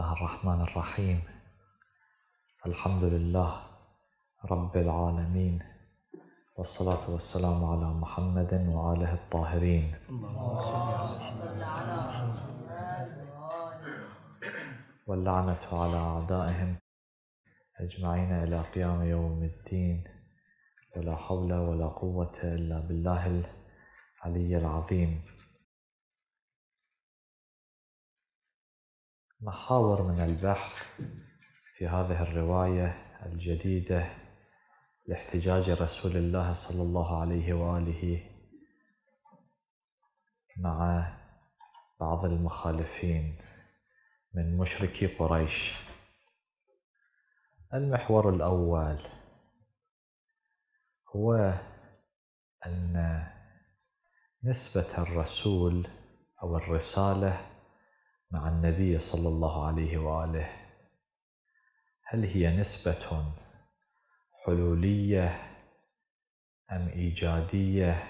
الله الرحمن الرحيم. الحمد لله رب العالمين. والصلاة والسلام على محمد وآله الطاهرين. واللعنة على أعدائهم أجمعين إلى قيام يوم الدين. ولا حول ولا قوة إلا بالله العلي العظيم. محاور من البحث في هذه الرواية الجديدة لاحتجاج رسول الله صلى الله عليه وآله مع بعض المخالفين من مشركي قريش. المحور الأول هو أن نسبة الرسول أو الرسالة مع النبي صلى الله عليه وآله. هل هي نسبة حلولية أم إيجادية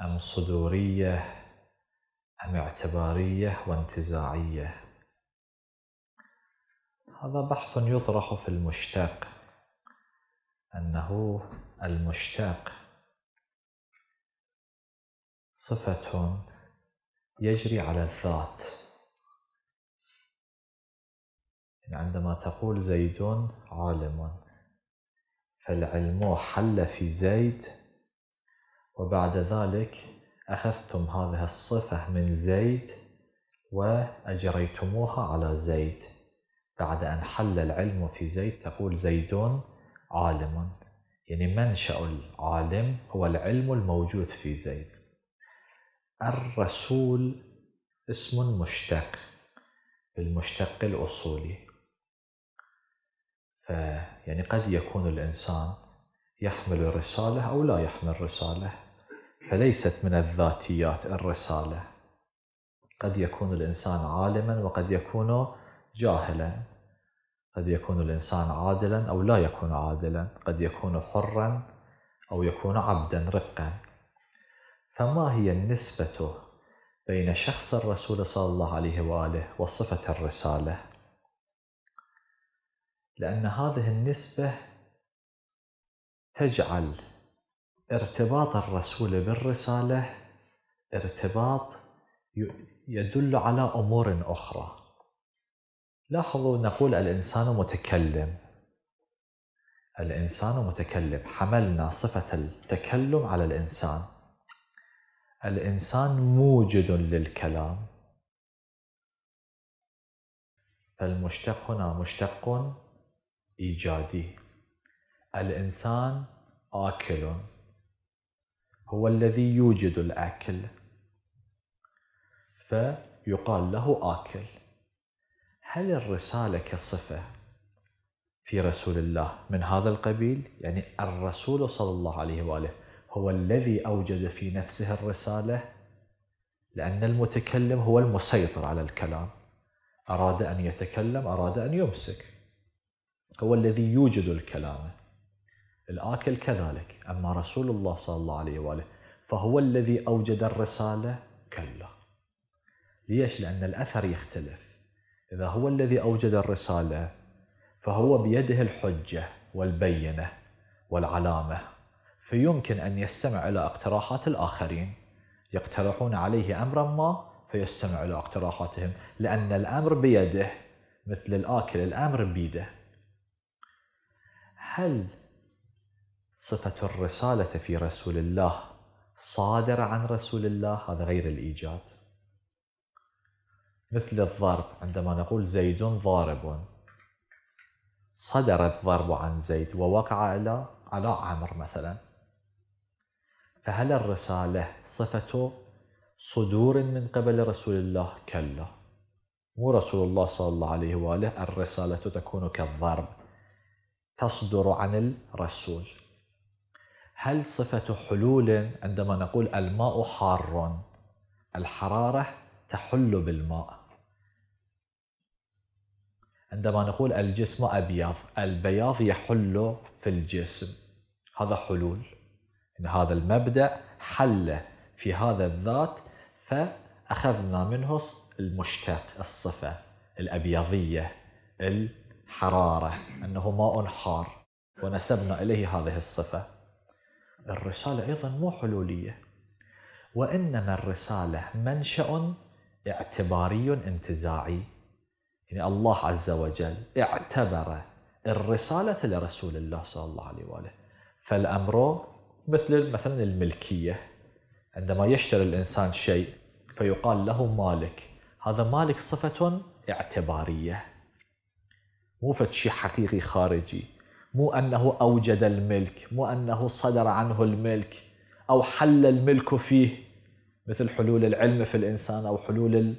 أم صدورية أم اعتبارية وانتزاعية؟ هذا بحث يطرح في المشتق أنه المشتق صفة يجري على الذات. يعني عندما تقول زيد عالم فالعلم حل في زيد وبعد ذلك أخذتم هذه الصفة من زيد وأجريتموها على زيد. بعد أن حل العلم في زيد تقول زيد عالم. يعني منشأ العالم هو العلم الموجود في زيد. الرسول اسم مشتق بالمشتق الأصولي. فيعني قد يكون الإنسان يحمل رسالة أو لا يحمل رسالة فليست من الذاتيات الرسالة. قد يكون الإنسان عالما وقد يكون جاهلا. قد يكون الإنسان عادلا أو لا يكون عادلا. قد يكون حرا أو يكون عبدا رقا. فما هي النسبة بين شخص الرسول صلى الله عليه وآله وصفة الرسالة؟ لأن هذه النسبة تجعل ارتباط الرسول بالرسالة ارتباط يدل على أمور أخرى. لاحظوا نقول الإنسان متكلم. الإنسان متكلم. حملنا صفة التكلم على الإنسان. الإنسان موجد للكلام. فالمشتق هنا مشتق إيجادي. الإنسان آكل. هو الذي يوجد الأكل. فيقال له آكل. هل الرسالة كصفة في رسول الله من هذا القبيل؟ يعني الرسول صلى الله عليه وآله هو الذي أوجد في نفسه الرسالة لأن المتكلم هو المسيطر على الكلام. أراد أن يتكلم أراد أن يمسك. هو الذي يوجد الكلام. الآكل كذلك. أما رسول الله صلى الله عليه وآله فهو الذي أوجد الرسالة كلا ليش؟ لأن الأثر يختلف. إذا هو الذي أوجد الرسالة فهو بيده الحجة والبينة والعلامة. فيمكن أن يستمع إلى اقتراحات الآخرين يقترحون عليه أمرا ما فيستمع إلى اقتراحاتهم لأن الأمر بيده مثل الآكل الأمر بيده. هل صفة الرسالة في رسول الله صادرة عن رسول الله؟ هذا غير الإيجاد مثل الضرب عندما نقول زيد ضارب صدر الضرب عن زيد ووقع على على عمر مثلا. فهل الرسالة صفة صدور من قبل رسول الله؟ كلا. مو رسول الله صلى الله عليه وآله الرسالة تكون كالضرب تصدر عن الرسول. هل صفة حلول عندما نقول الماء حار الحرارة تحل بالماء؟ عندما نقول الجسم أبيض البياض يحل في الجسم هذا حلول. إن هذا المبدأ حل في هذا الذات أخذنا منه المشتق الصفة الأبيضية الحرارة أنه ماء حار ونسبنا إليه هذه الصفة. الرسالة أيضا مو حلولية وإنما الرسالة منشأ اعتباري انتزاعي. يعني الله عز وجل اعتبر الرسالة لرسول الله صلى الله عليه وآله. فالأمر مثل مثلا الملكية عندما يشتري الإنسان شيء فيقال له مالك هذا مالك صفة اعتبارية. مو فد شيء حقيقي خارجي مو أنه أوجد الملك مو أنه صدر عنه الملك أو حل الملك فيه مثل حلول العلم في الإنسان أو حلول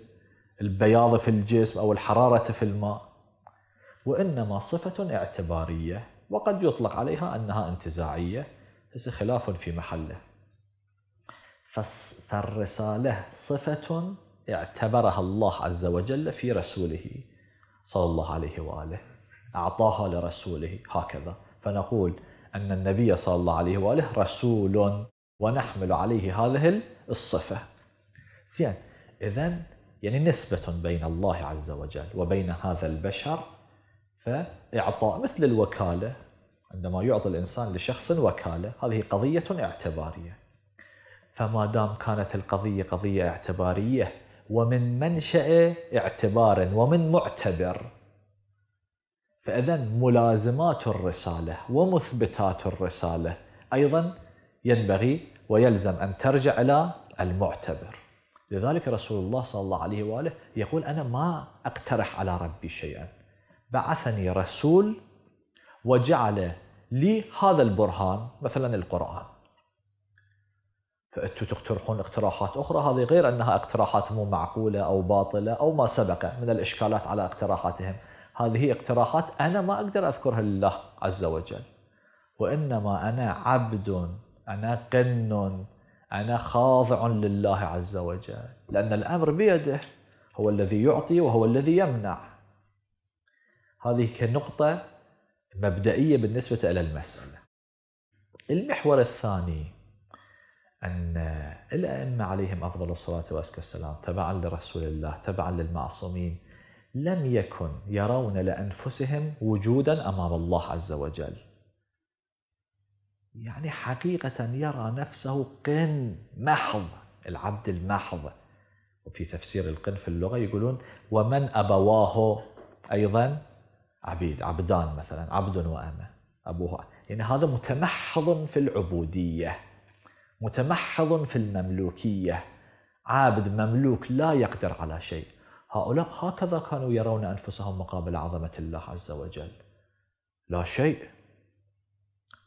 البياض في الجسم أو الحرارة في الماء. وإنما صفة اعتبارية وقد يطلق عليها أنها انتزاعية. بس خلاف في محله. فالرسالة صفة اعتبرها الله عز وجل في رسوله صلى الله عليه وآله. أعطاها لرسوله هكذا. فنقول أن النبي صلى الله عليه وآله رسول ونحمل عليه هذه الصفة. زين إذا يعني نسبة بين الله عز وجل وبين هذا البشر فإعطاء مثل الوكالة عندما يعطي الإنسان لشخص وكالة هذه قضية اعتبارية. فما دام كانت القضية قضية اعتبارية ومن منشأ اعتبار ومن معتبر فإذا ملازمات الرسالة ومثبتات الرسالة أيضا ينبغي ويلزم أن ترجع إلى المعتبر. لذلك رسول الله صلى الله عليه وآله يقول أنا ما أقترح على ربي شيئا. بعثني رسول وجعل لي هذا البرهان مثلا القرآن. فأنتم تقترحون اقتراحات أخرى؟ هذه غير أنها اقتراحات مو معقولة أو باطلة أو ما سبق من الإشكالات على اقتراحاتهم. هذه اقتراحات أنا ما أقدر أذكرها لله عز وجل. وإنما أنا عبد أنا قن أنا خاضع لله عز وجل. لأن الأمر بيده هو الذي يعطي وهو الذي يمنع. هذه كنقطة مبدئية بالنسبة إلى المسألة. المحور الثاني أن الأئمة عليهم أفضل الصلاة والسلام تبعا لرسول الله تبعا للمعصومين لم يكن يرون لأنفسهم وجودا أمام الله عز وجل. يعني حقيقة يرى نفسه قن محض العبد المحض. وفي تفسير القن في اللغة يقولون ومن أبواه أيضا عبيد عبدان مثلا عبد وأمة أبوها يعني هذا متمحض في العبودية متمحض في المملوكية. عابد مملوك لا يقدر على شيء. هؤلاء هكذا كانوا يرون أنفسهم مقابل عظمة الله عز وجل. لا شيء.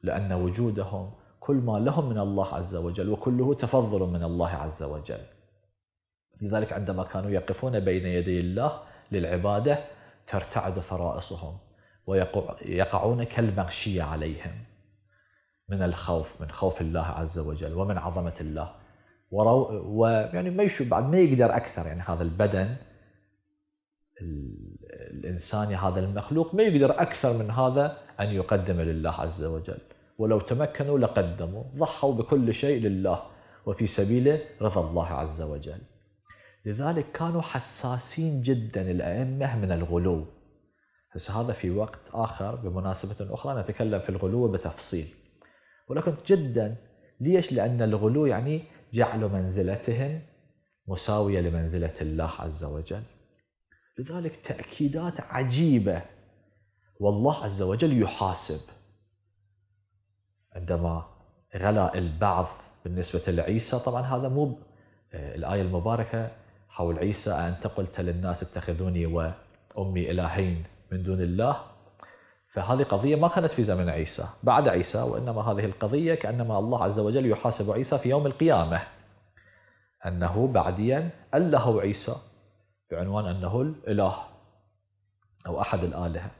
لأن وجودهم كل ما لهم من الله عز وجل وكله تفضل من الله عز وجل. لذلك عندما كانوا يقفون بين يدي الله للعبادة ترتعد فرائصهم ويقعون كالمغشية عليهم من الخوف من خوف الله عز وجل ومن عظمة الله. ورو ويعني ما يشوف بعد ما يقدر أكثر يعني هذا البدن الإنساني هذا المخلوق ما يقدر أكثر من هذا أن يقدم لله عز وجل. ولو تمكنوا لقدموا ضحوا بكل شيء لله وفي سبيل رضا الله عز وجل. لذلك كانوا حساسين جدا الأئمة من الغلو. بس هذا في وقت آخر بمناسبة أخرى نتكلم في الغلو بتفصيل. ولكن جدا ليش؟ لأن الغلو يعني جعل منزلتهم مساوية لمنزلة الله عز وجل. لذلك تأكيدات عجيبة. والله عز وجل يحاسب. عندما غلا البعض بالنسبة لعيسى طبعا هذا مو آه، الآية المباركة حول عيسى أنت قلت للناس اتخذوني وأمي إلهين من دون الله. فهذه قضية ما كانت في زمن عيسى بعد عيسى وإنما هذه القضية كأنما الله عز وجل يحاسب عيسى في يوم القيامة. أنه بعديا أله عيسى بعنوان أنه الإله أو أحد الآلهة.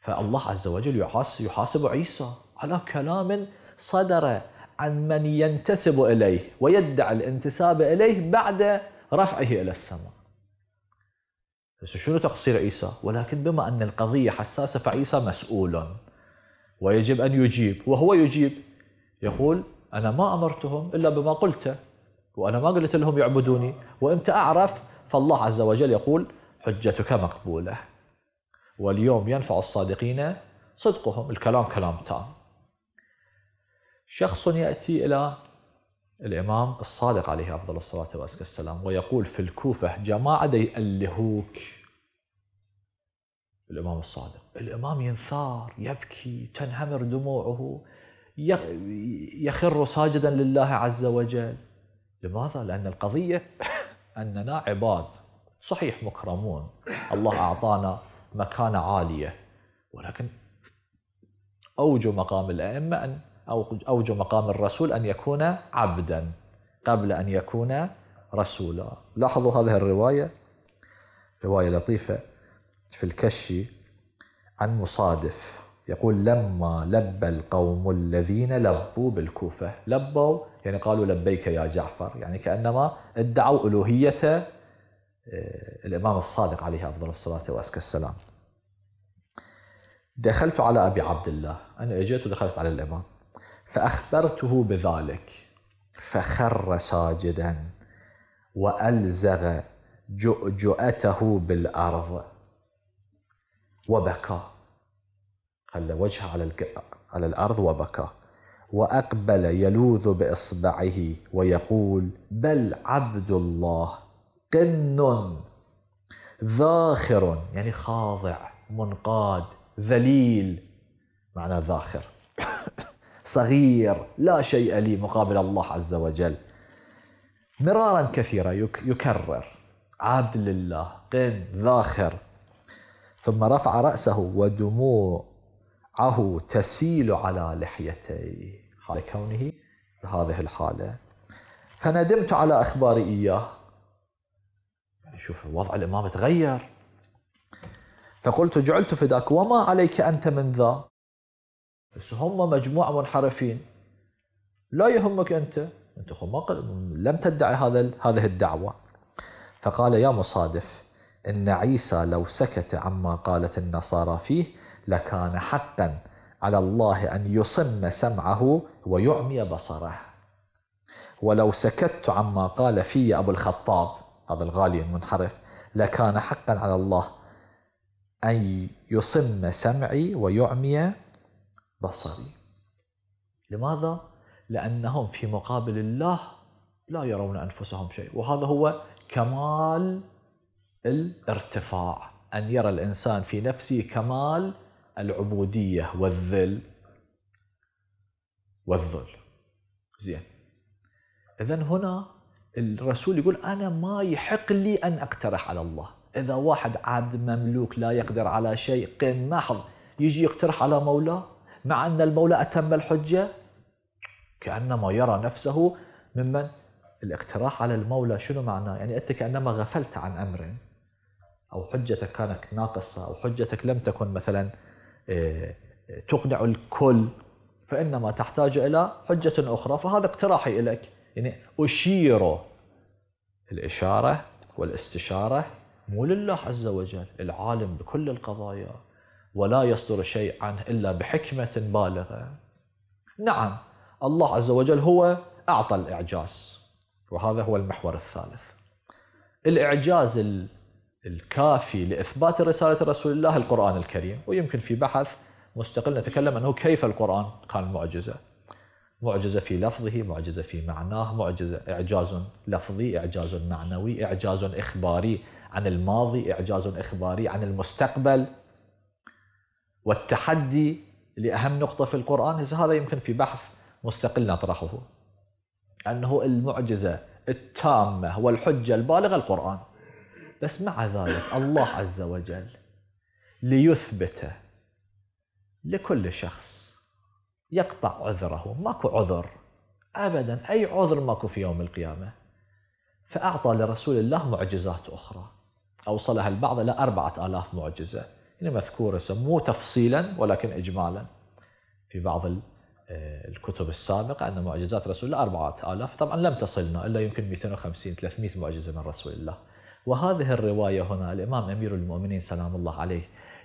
فالله عز وجل يحاسب عيسى على كلام صدر عن من ينتسب إليه ويدعي الانتساب إليه بعد رفعه إلى السماء. بس شنو تقصير عيسى؟ ولكن بما أن القضية حساسة فعيسى مسؤول. ويجب أن يجيب. وهو يجيب. يقول أنا ما أمرتهم إلا بما قلته وأنا ما قلت لهم يعبدوني. وأنت أعرف فالله عز وجل يقول حجتك مقبولة. واليوم ينفع الصادقين صدقهم. الكلام كلام تام. شخص يأتي إلى الإمام الصادق عليه أفضل الصلاة والسلام ويقول في الكوفة جماعة يألهوك الإمام الصادق الإمام ينثار يبكي تنهمر دموعه يخر ساجدا لله عز وجل لماذا؟ لأن القضية أننا عباد صحيح مكرمون الله أعطانا مكانة عالية ولكن أوجو مقام الأئمة أن أو أوجو مقام الرسول أن يكون عبدا قبل أن يكون رسولا. لاحظوا هذه الرواية؟ رواية لطيفة في الكشي عن مصادف. يقول لما لبى القوم الذين لبوا بالكوفة. لبوا يعني قالوا لبيك يا جعفر. يعني كأنما ادعوا ألوهية آه، الإمام الصادق عليه أفضل الصلاة والسلام دخلت على أبي عبد الله. أنا إجيت ودخلت على الإمام. فأخبرته بذلك فخر ساجدا وألزغ جؤجؤته بالأرض وبكى. خلى وجهه على على الأرض وبكى. وأقبل يلوذ بإصبعه ويقول بل عبد الله قن ذاخر يعني خاضع منقاد ذليل معنى ذاخر. صغير لا شيء لي مقابل الله عز وجل. مرارا كثيرا يكرر. عبد لله قن ذاخر. ثم رفع رأسه ودموعه تسيل على لحيتيه. حال كونه بهذه الحالة. فندمت على أخباري إياه. يعني شوف وضع الإمام تغير. فقلت جعلت فداك وما عليك أنت من ذا؟ بس هم مجموعة منحرفين. لا يهمك أنت. أنت لم تدعي هذا هذه الدعوة. فقال يا مصادف إن عيسى لو سكت عما قالت النصارى فيه لكان حقا على الله أن يصم سمعه ويعمي بصره. ولو سكت عما قال في أبو الخطاب هذا الغالي المنحرف لكان حقا على الله أن يصم سمعي ويعمي بصري. لماذا؟ لأنهم في مقابل الله لا يرون أنفسهم شيء. وهذا هو كمال الارتفاع. أن يرى الإنسان في نفسه كمال العبودية والذل. والذل. زين. إذا هنا الرسول يقول أنا ما يحق لي أن أقترح على الله. إذا واحد عبد مملوك لا يقدر على شيء قن محض يجي يقترح على مولاه مع أن المولى أتم الحجة؟ كأنما يرى نفسه ممن؟ الاقتراح على المولى شنو معناه؟ يعني أنت كأنما غفلت عن أمر أو حجتك كانت ناقصة أو حجتك لم تكن مثلا آه، تقنع الكل فإنما تحتاج إلى حجة أخرى فهذا اقتراحي لك يعني أشير الإشارة والاستشارة مو لله عز وجل العالم بكل القضايا. ولا يصدر شيء عنه إلا بحكمة بالغة. نعم الله عز وجل هو أعطى الإعجاز وهذا هو المحور الثالث. الإعجاز الكافي لإثبات رسالة رسول الله القرآن الكريم ويمكن في بحث مستقل نتكلم أنه كيف القرآن كان معجزة. معجزة في لفظه معجزة في معناه معجزة إعجاز لفظي إعجاز معنوي إعجاز إخباري عن الماضي إعجاز إخباري عن المستقبل. والتحدي لأهم نقطة في القرآن هذا يمكن في بحث مستقل نطرحه. أنه المعجزة التامة والحجة البالغة القرآن. بس مع ذلك الله عز وجل ليثبت لكل شخص يقطع عذره. ماكو عذر أبدا أي عذر ماكو في يوم القيامة. فأعطى لرسول الله معجزات أخرى. أوصلها البعض إلى أربعة آلاف معجزة. مذكورة مو تفصيلا ولكن إجمالا في بعض آه، الكتب السابقة أن معجزات رسول الله أربعة آلاف. طبعا لم تصلنا إلا يمكن 250 300 معجزة من رسول الله. وهذه الرواية هنا الإمام أمير المؤمنين سلام الله عليه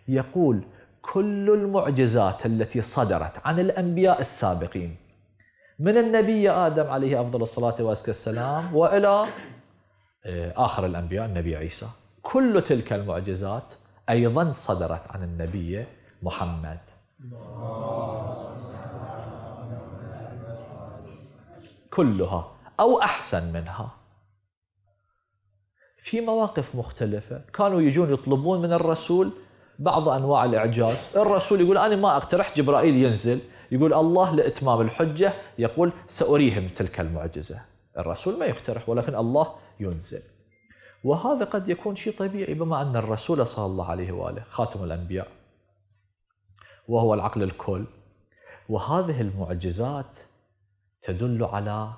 يقول كل المعجزات التي صدرت عن الأنبياء السابقين من النبي آدم عليه أفضل الصلاة والسلام وإلى آه، آخر الأنبياء النبي عيسى كل تلك المعجزات أيضا صدرت عن النبي محمد. كلها أو أحسن منها. في مواقف مختلفة. كانوا يجون يطلبون من الرسول بعض أنواع الإعجاز. الرسول يقول أنا ما أقترح جبرائيل ينزل يقول الله لإتمام الحجة يقول سأريهم تلك المعجزة. الرسول ما يقترح ولكن الله ينزل. وهذا قد يكون شيء طبيعي بما أن الرسول صلى الله عليه وآله خاتم الأنبياء وهو العقل الكل. وهذه المعجزات تدل على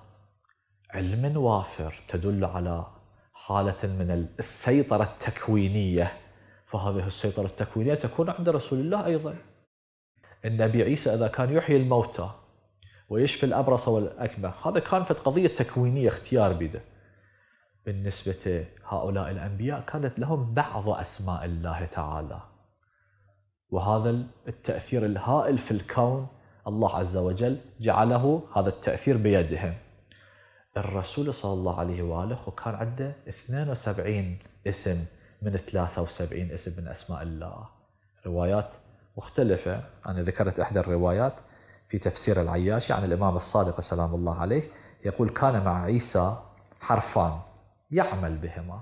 علم وافر تدل على حالة من السيطرة التكوينية. فهذه السيطرة التكوينية تكون عند رسول الله أيضا. النبي عيسى إذا كان يحيي الموتى ويشفي الأبرص والأكمه هذا كان في قضية تكوينية اختيار بيده. بالنسبة هؤلاء الأنبياء كانت لهم بعض أسماء الله تعالى. وهذا التأثير الهائل في الكون الله عز وجل جعله هذا التأثير بيدهم. الرسول صلى الله عليه وآله وكان عنده 72 اسم من 73 اسم من أسماء الله. روايات مختلفة. أنا ذكرت إحدى الروايات في تفسير العياشي عن الإمام الصادق سلام الله عليه. يقول كان مع عيسى حرفان يعمل بهما.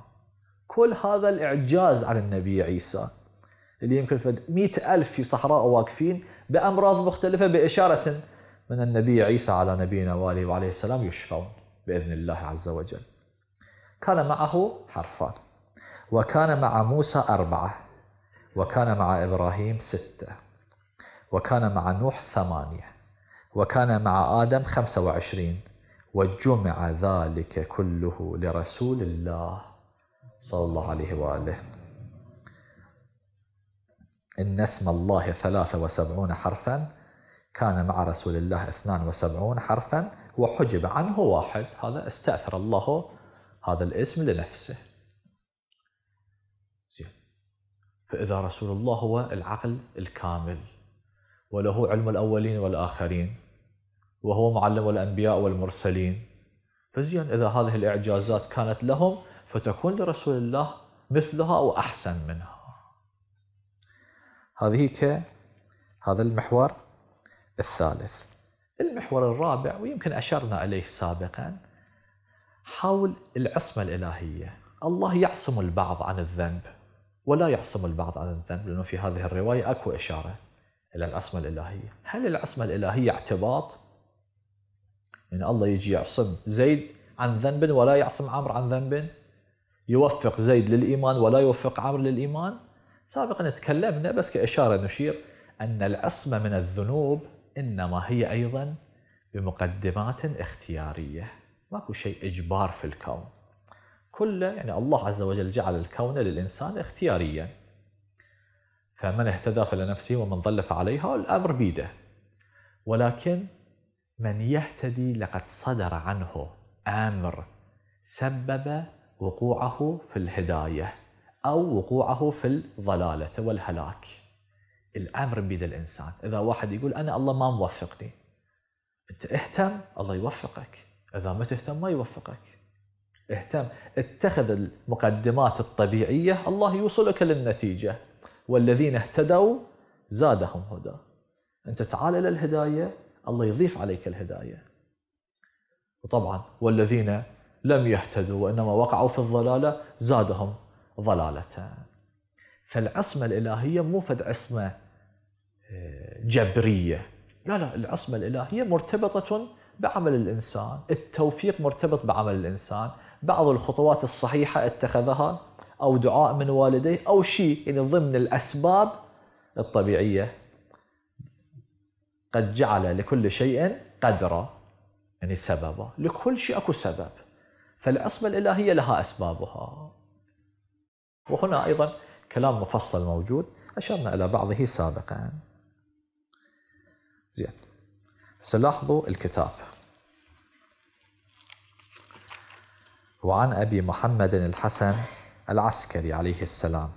كل هذا الإعجاز عن النبي عيسى اللي يمكن في مئة ألف في صحراء واقفين بأمراض مختلفة بإشارة من النبي عيسى على نبينا وآله وعليه السلام يشفون بإذن الله عز وجل. كان معه حرفان وكان مع موسى أربعة وكان مع إبراهيم ستة وكان مع نوح ثمانية وكان مع آدم خمسة وعشرين وجمع ذلك كله لرسول الله صلى الله عليه وآله. إن اسم الله ثلاثة وسبعون حرفا كان مع رسول الله اثنان وسبعون حرفا وحجب عنه واحد. هذا استأثر الله هذا الاسم لنفسه. فإذا رسول الله هو العقل الكامل وله علم الأولين والآخرين وهو معلم الأنبياء والمرسلين. فزين إذا هذه الإعجازات كانت لهم فتكون لرسول الله مثلها أو أحسن منها. هذه ك هذا المحور الثالث. المحور الرابع ويمكن أشرنا إليه سابقا حول العصمة الإلهية. الله يعصم البعض عن الذنب ولا يعصم البعض عن الذنب لأنه في هذه الرواية أكو إشارة إلى العصمة الإلهية. هل العصمة الإلهية اعتباط؟ يعني الله يجي يعصم زيد عن ذنب ولا يعصم عمرو عن ذنب. يوفق زيد للإيمان ولا يوفق عمرو للإيمان. سابقا تكلمنا بس كإشارة نشير أن العصمة من الذنوب إنما هي أيضا بمقدمات اختيارية. ماكو شيء إجبار في الكون. كله يعني الله عز وجل جعل الكون للإنسان اختياريا. فمن اهتدى فلنفسه ومن ضل فعليها الأمر بيده. ولكن من يهتدي لقد صدر عنه آمر سبب وقوعه في الهداية أو وقوعه في الضلالة والهلاك. الأمر بيد الإنسان، إذا واحد يقول أنا الله ما موفقني. أنت اهتم الله يوفقك، إذا ما تهتم ما يوفقك. اهتم، اتخذ المقدمات الطبيعية الله يوصلك للنتيجة. والذين اهتدوا زادهم هدى. أنت تعال إلى الهداية الله يضيف عليك الهداية. وطبعا والذين لم يهتدوا وإنما وقعوا في الضلالة زادهم ضلالة. فالعصمة الإلهية مو فد عصمة آه، جبرية. لا لا العصمة الإلهية مرتبطة بعمل الإنسان. التوفيق مرتبط بعمل الإنسان. بعض الخطوات الصحيحة اتخذها أو دعاء من والديه أو شيء يعني ضمن الأسباب الطبيعية. قد جعل لكل شيء قدرا يعني سببا. لكل شيء أكو سبب. فالعصمه الإلهية لها أسبابها. وهنا أيضا كلام مفصل موجود أشرنا إلى بعضه سابقا. زين. سلاحظوا الكتاب. وعن أبي محمد الحسن العسكري عليه السلام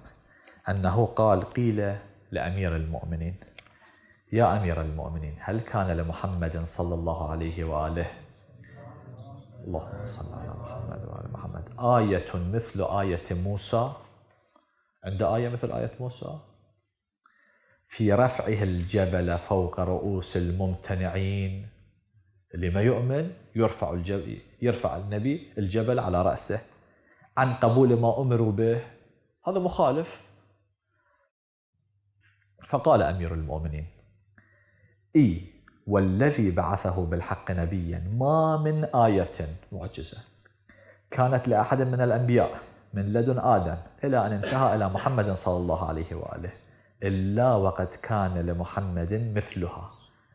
أنه قال قيل لأمير المؤمنين. يا أمير المؤمنين هل كان لمحمد صلى الله عليه وآله؟ اللهم صل على محمد وعلى محمد. آية مثل آية موسى. عند آية مثل آية موسى؟ في رفعه الجبل فوق رؤوس الممتنعين. اللي ما يؤمن يرفع الجبل يرفع النبي الجبل على رأسه. عن قبول ما أمروا به. هذا مخالف. فقال أمير المؤمنين إي والذي بعثه بالحق نبيا ما من آية معجزة. كانت لأحد من الأنبياء من لدن آدم إلى أن انتهى إلى محمد صلى الله عليه وآله إلا وقد كان لمحمد مثلها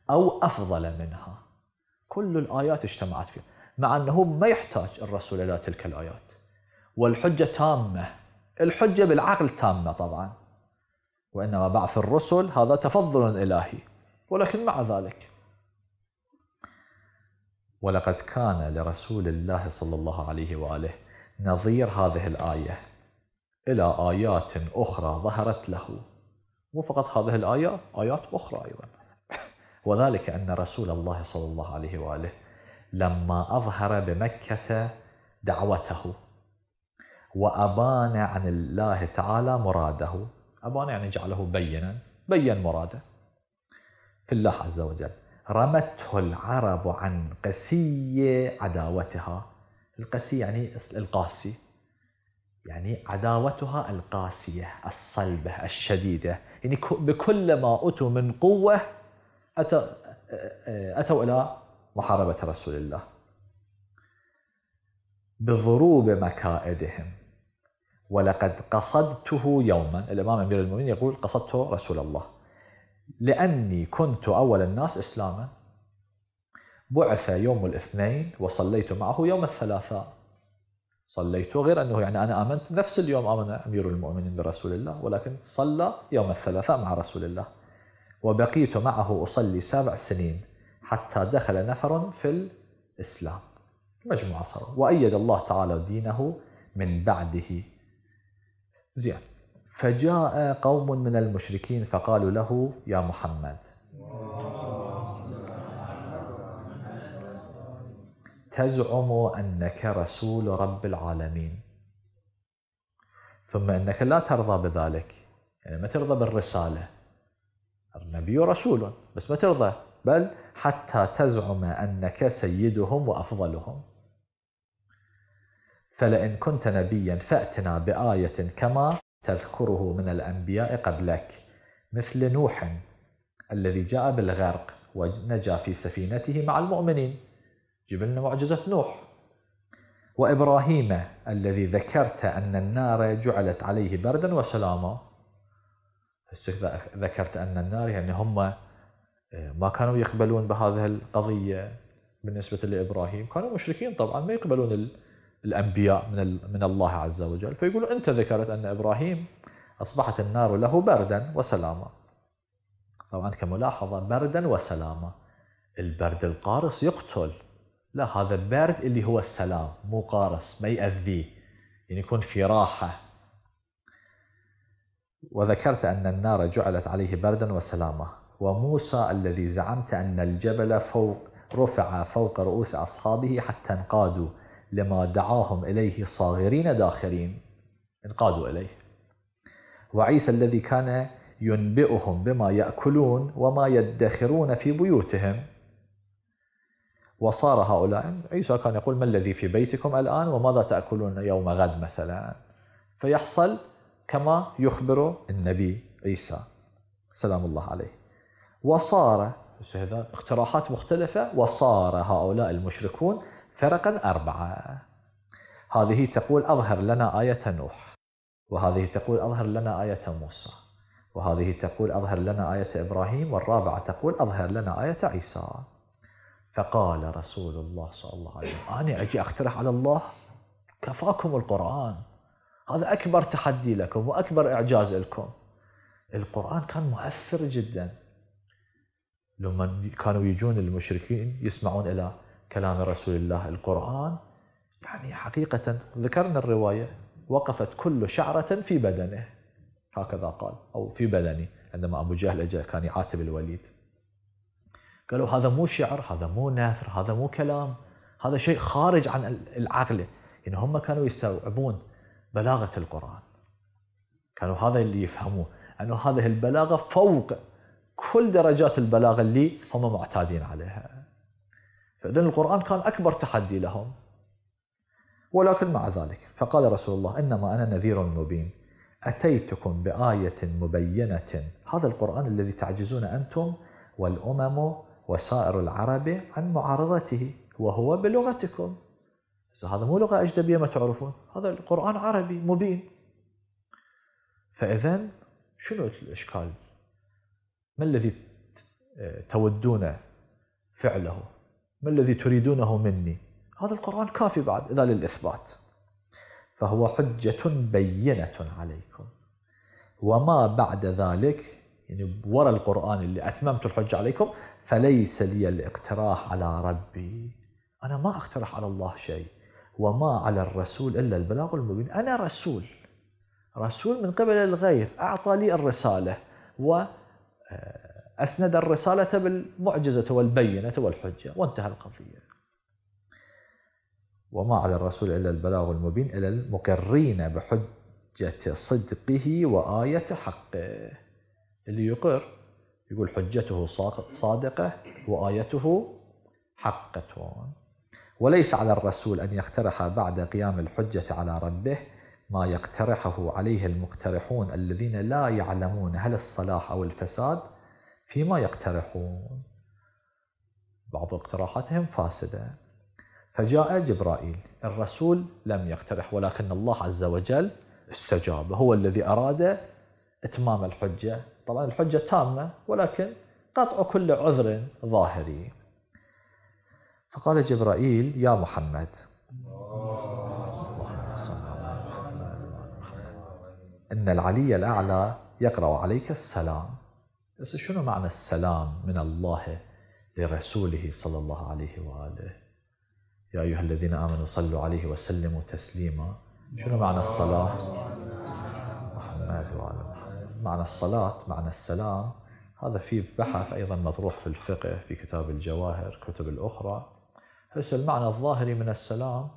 أو أفضل منها. كل الآيات اجتمعت فيه مع أنه ما يحتاج الرسول إلى تلك الآيات. والحجة تامة الحجة بالعقل تامة طبعا. وإنما بعث الرسل هذا تفضل إلهي. ولكن مع ذلك. ولقد كان لرسول الله صلى الله عليه وآله نظير هذه الآية إلى آيات أخرى ظهرت له. مو فقط هذه الآية آيات أخرى أيضا. وذلك أن رسول الله صلى الله عليه وآله لما أظهر بمكة دعوته وأبان عن الله تعالى مراده. أبان يعني جعله بينا بين مراده. في الله عز وجل. رمته العرب عن قسي عداوتها. القسي يعني القاسي. يعني عداوتها القاسية الصلبة الشديدة. يعني بكل ما أتوا من قوة أتوا, إلى محاربة رسول الله. بضروب مكائدهم. ولقد قصدته يوما. الإمام أمير المؤمنين يقول قصدته رسول الله. لأني كنت أول الناس إسلاما. بعث يوم الاثنين وصليت معه يوم الثلاثاء. صليت غير أنه يعني أنا آمنت نفس اليوم آمن أمير المؤمنين برسول الله ولكن صلى يوم الثلاثاء مع رسول الله. وبقيت معه أصلي سبع سنين حتى دخل نفر في الإسلام. مجموعة صاروا. وأيد الله تعالى دينه من بعده. زين فجاء قوم من المشركين فقالوا له يا محمد. تزعم أنك رسول رب العالمين. ثم أنك لا ترضى بذلك. يعني ما ترضى بالرسالة. النبي رسول بس ما ترضى. بل حتى تزعم أنك سيدهم وأفضلهم. فلئن كنت نبيا فأتنا بآية كما تذكره من الأنبياء قبلك مثل نوح الذي جاء بالغرق ونجا في سفينته مع المؤمنين. جيب لنا معجزة نوح. وإبراهيم الذي ذكرت أن النار جعلت عليه بردا وسلاما. ذكرت أن النار يعني هم آه، ما كانوا يقبلون بهذه القضية بالنسبة لإبراهيم. كانوا مشركين طبعا ما يقبلون الأنبياء من, من الله عز وجل. فيقولوا أنت ذكرت أن إبراهيم أصبحت النار له بردا وسلاما. طبعا كملاحظة بردا وسلاما. البرد القارص يقتل. لا هذا البرد اللي هو السلام مو قارص ما يأذيه. يعني يكون في راحة. وذكرت أن النار جعلت عليه بردا وسلاما. وموسى الذي زعمت أن الجبل فوق رفع فوق رؤوس أصحابه حتى انقادوا. لما دعاهم إليه صاغرين داخرين انقادوا إليه. وعيسى الذي كان ينبئهم بما يأكلون وما يدخرون في بيوتهم. وصار هؤلاء عيسى كان يقول ما الذي في بيتكم الآن وماذا تأكلون يوم غد مثلا؟ فيحصل كما يخبر النبي عيسى سلام الله عليه. وصار هذا اقتراحات مختلفة وصار هؤلاء المشركون فرقا أربعة. هذه تقول أظهر لنا آية نوح وهذه تقول أظهر لنا آية موسى وهذه تقول أظهر لنا آية إبراهيم والرابعة تقول أظهر لنا آية عيسى. فقال رسول الله صلى الله عليه وسلم أنا أجي أقترح على الله؟ كفاكم القرآن. هذا أكبر تحدي لكم وأكبر إعجاز لكم. القرآن كان مؤثر جدا. لما كانوا يجون المشركين يسمعون إلى كلام رسول الله القرآن. يعني حقيقة ذكرنا الرواية وقفت كل شعرة في بدنه. هكذا قال أو في بدني عندما أبو جهل أجا كان يعاتب الوليد. قالوا هذا مو شعر هذا مو نثر هذا مو كلام هذا شيء خارج عن العقل. يعني هم كانوا يستوعبون بلاغة القرآن. كانوا هذا اللي يفهموه أنه هذه البلاغة فوق كل درجات البلاغة اللي هم معتادين عليها. فإذن القرآن كان أكبر تحدي لهم. ولكن مع ذلك فقال رسول الله إنما أنا نذير مبين. أتيتكم بآية مبينة. هذا القرآن الذي تعجزون أنتم والأمم وسائر العرب عن معارضته وهو بلغتكم. هذا مو لغة أجنبية ما تعرفون هذا القرآن عربي مبين. فإذا شنو الإشكال؟ ما الذي تودون فعله؟ ما الذي تريدونه مني؟ هذا القرآن كافي بعد إذا للإثبات. فهو حجة بينة عليكم. وما بعد ذلك يعني ورا القرآن اللي أتممت الحجة عليكم فليس لي الاقتراح على ربي. أنا ما أقترح على الله شيء وما على الرسول إلا البلاغ المبين. أنا رسول. رسول من قبل الغير. أعطى لي الرسالة وأسند الرسالة بالمعجزة والبينة والحجة وانتهى القضية. وما على الرسول إلا البلاغ المبين إلى المقرين بحجة صدقه وآية حقه. اللي يقر يقول حجته صادقة وآيته حقة. وليس على الرسول أن يقترح بعد قيام الحجة على ربه ما يقترحه عليه المقترحون الذين لا يعلمون هل الصلاح أو الفساد فيما يقترحون. بعض اقتراحاتهم فاسدة. فجاء جبرائيل الرسول لم يقترح ولكن الله عز وجل استجاب هو الذي أراد إتمام الحجة. طبعا الحجة تامة ولكن قطع كل عذر ظاهري. فقال جبرائيل يا محمد. اللهم صل على محمد إن العلي الأعلى يقرأ عليك السلام. بس شنو معنى السلام من الله لرسوله صلى الله عليه وآله؟ يا أيها الذين آمنوا صلوا عليه وسلموا تسليما. شنو معنى الصلاة؟ محمد وعلى محمد. معنى الصلاة معنى السلام. هذا في بحث أيضا مطروح في الفقه في كتاب الجواهر كتب الأخرى. هسه المعنى الظاهري من السلام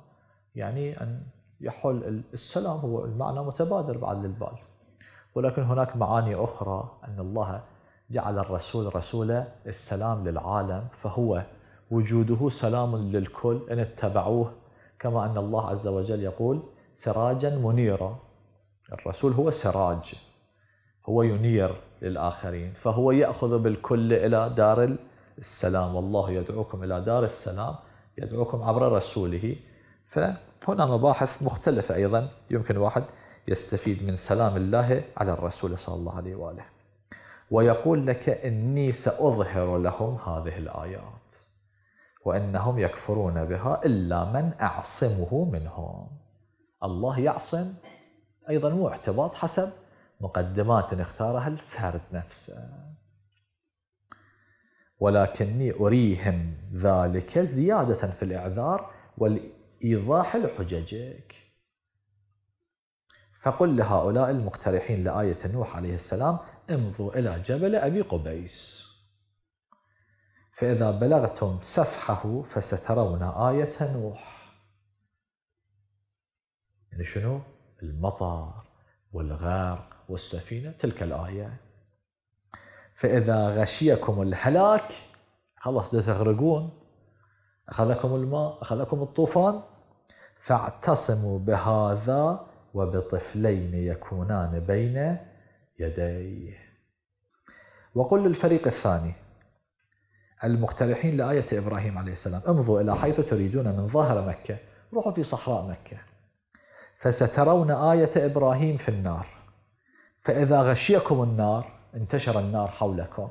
يعني أن يحل السلام هو المعنى متبادر بعد للبال ولكن هناك معاني أخرى أن الله جعل الرسول رسول السلام للعالم فهو وجوده سلام للكل إن اتبعوه. كما أن الله عز وجل يقول سراجا منيرا. الرسول هو سراج هو ينير للآخرين فهو يأخذ بالكل إلى دار السلام. والله يدعوكم إلى دار السلام يدعوكم عبر رسوله. فهنا مباحث مختلفة أيضا يمكن واحد يستفيد من سلام الله على الرسول صلى الله عليه وآله. ويقول لك إني سأظهر لهم هذه الآيات وأنهم يكفرون بها إلا من أعصمه منهم. الله يعصم أيضا مو اعتباط حسب مقدمات اختارها الفرد نفسه. ولكني أريهم ذلك زيادة في الإعذار والإيضاح لحججك. فقل لهؤلاء المقترحين لآية نوح عليه السلام امضوا إلى جبل أبي قبيس. فإذا بلغتم سفحه فسترون آية نوح. يعني شنو؟ المطر والغرق والسفينة تلك الآية. فإذا غشيكم الهلاك خلاص تغرقون. أخذكم الماء أخذكم الطوفان. فاعتصموا بهذا وبطفلين يكونان بين يديه. وقل للفريق الثاني المقترحين لآية إبراهيم عليه السلام امضوا إلى حيث تريدون من ظاهر مكة روحوا في صحراء مكة. فسترون آية إبراهيم في النار. فإذا غشيكم النار انتشر النار حولكم.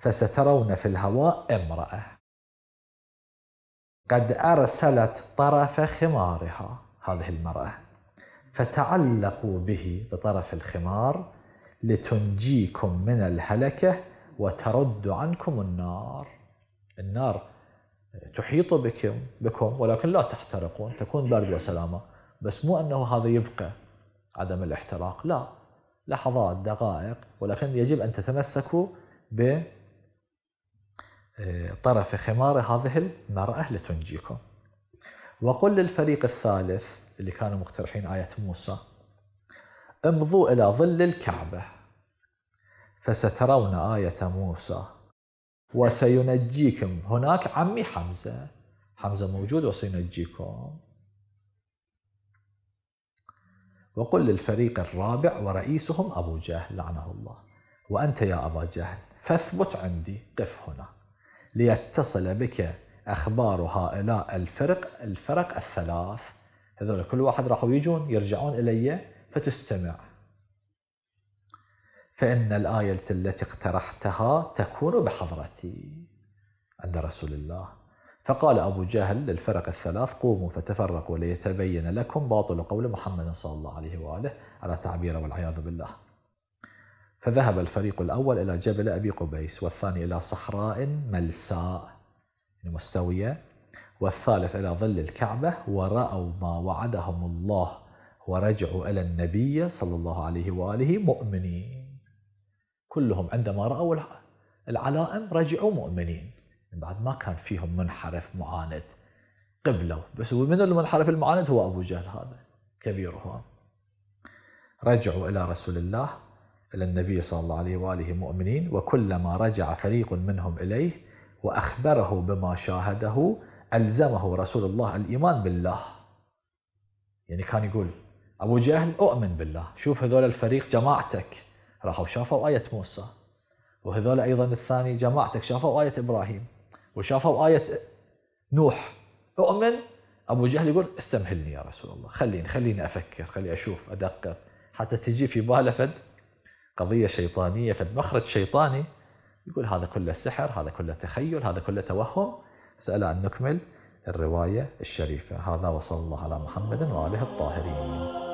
فسترون في الهواء امرأة. قد أرسلت طرف خمارها هذه المرأة. فتعلقوا به بطرف الخمار لتنجيكم من الهلكة وترد عنكم النار. النار تحيط بكم بكم ولكن لا تحترقون تكون برد وسلامة. بس مو أنه هذا يبقى عدم الاحتراق لا. لحظات دقائق ولكن يجب أن تتمسكوا ب آه، طرف خمار هذه المرأة لتنجيكم. وقل للفريق الثالث اللي كانوا مقترحين آية موسى. امضوا إلى ظل الكعبة فسترون آية موسى وسينجيكم. هناك عمي حمزة حمزة موجود وسينجيكم. وقل للفريق الرابع ورئيسهم أبو جهل لعنه الله. وأنت يا أبا جهل فاثبت عندي قف هنا ليتصل بك أخبار هؤلاء الفرق الفرق الثلاث. هذول كل واحد راحوا يجون يرجعون إلي. فتستمع. فإن الآية التي اقترحتها تكون بحضرتي عند رسول الله. فقال أبو جهل للفرق الثلاث قوموا فتفرقوا ليتبين لكم باطل قول محمد صلى الله عليه وآله على تعبيره والعياذ بالله. فذهب الفريق الأول إلى جبل أبي قبيس والثاني إلى صحراء ملساء يعني مستوية والثالث إلى ظل الكعبة ورأوا ما وعدهم الله ورجعوا إلى النبي صلى الله عليه وآله مؤمنين. كلهم عندما رأوا العلائم رجعوا مؤمنين. بعد ما كان فيهم منحرف معاند قبلوا. بس من المنحرف المعاند هو أبو جهل هذا كبيرهم. رجعوا إلى رسول الله إلى النبي صلى الله عليه وآله مؤمنين وكلما رجع فريق منهم إليه وأخبره بما شاهده ألزمه رسول الله الإيمان بالله. يعني كان يقول أبو جهل أؤمن بالله. شوف هذول الفريق جماعتك. راحوا شافوا آية موسى. وهذول أيضا الثاني جماعتك. شافوا آية إبراهيم. وشافوا آية نوح. أؤمن؟ أبو جهل يقول استمهلني يا رسول الله. خليني خليني أفكر خليني أشوف أدقق. حتى تجي في باله فد قضية شيطانية فد مخرج شيطاني. يقول هذا كله سحر هذا كله تخيل هذا كله توهم. سأل أن نكمل الرواية الشريفة. هذا وصلى الله على محمد وآله الطاهرين.